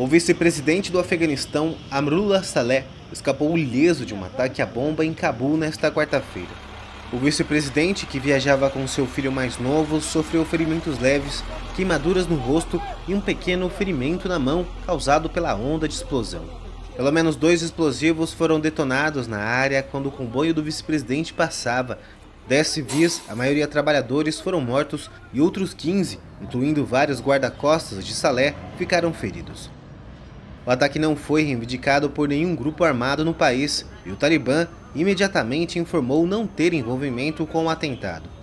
O vice-presidente do Afeganistão, Amrullah Saleh, escapou ileso de um ataque à bomba em Cabul nesta quarta-feira. O vice-presidente, que viajava com seu filho mais novo, sofreu ferimentos leves, queimaduras no rosto e um pequeno ferimento na mão causado pela onda de explosão. Pelo menos dois explosivos foram detonados na área quando o comboio do vice-presidente passava. Dez civis, a maioria trabalhadores, foram mortos e outros 15, incluindo vários guarda-costas de Salé, ficaram feridos. O ataque não foi reivindicado por nenhum grupo armado no país e o Talibã imediatamente informou não ter envolvimento com o atentado.